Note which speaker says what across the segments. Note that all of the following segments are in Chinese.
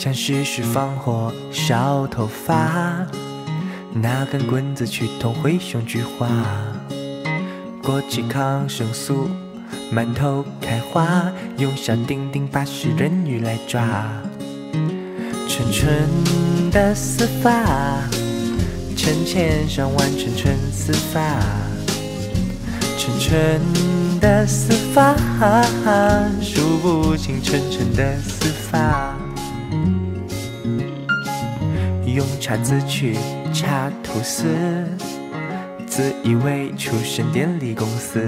Speaker 1: 像是释放火烧头发，拿根棍子去捅灰熊菊花，过期抗生素满头开花，用小丁丁把食人鱼来抓，纯纯的死法，成千上万纯纯死法，纯纯的死法，数不清纯纯的死法。用叉子去插吐司，自以为出身电力公司，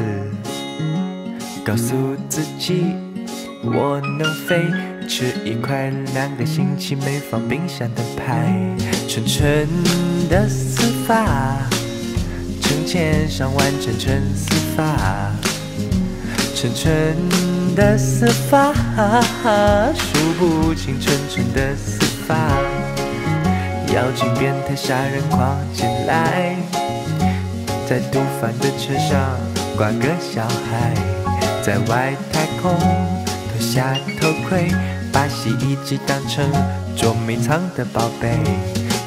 Speaker 1: 告诉自己我能飞，吃一块两个星期没放冰箱的派，纯纯的丝发，成千上万纯纯丝发，纯纯的丝发，数不清纯纯的丝发。请变态杀人狂进来，在毒贩的车上挂个小孩，在外太空脱下头盔，把洗衣机当成捉迷藏的宝贝。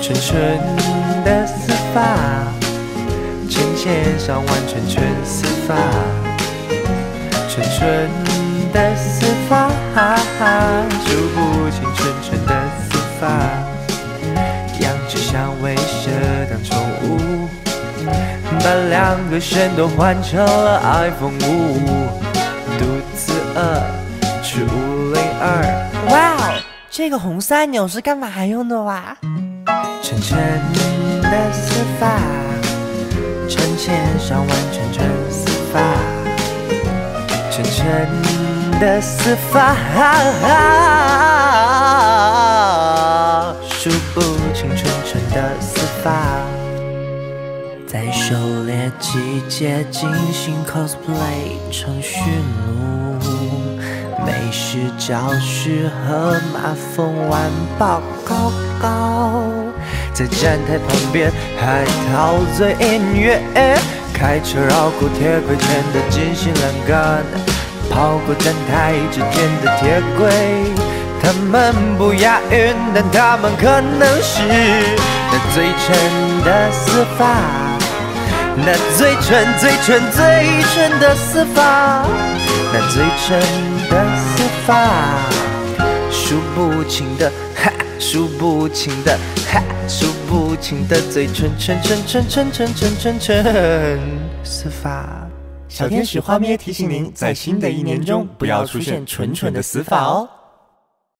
Speaker 1: 纯纯的丝发，成千上万纯纯丝发，纯纯的丝发，数不清纯纯的丝发。当宠物，把两个肾都换成了 iPhone 五，肚子饿吃五零二。
Speaker 2: 哇哦，这个红色按钮是干嘛用的哇？
Speaker 1: 纯纯的丝发，成千上万纯纯丝发，纯纯的丝发。不清纯纯的丝发，在狩猎季节进行 cosplay 成驯鹿，美食教室和马蜂玩抱高高，在站台旁边还陶醉音乐，开车绕过铁轨前的金星栏杆，跑过站台之间的铁轨。他们不押韵，但他们可能是那最纯的死法，那最纯、最纯、最纯的死法，那最纯的死法，数不清的哈，数不清的哈，数不清的最纯、纯、纯、纯、纯、纯、纯、纯、纯丝发。
Speaker 3: 小天使花咩提醒您，在新的一年中不要出现纯纯的死法哦。